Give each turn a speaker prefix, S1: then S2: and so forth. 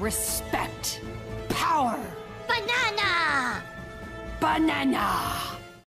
S1: Respect. Power.
S2: Banana!
S1: Banana.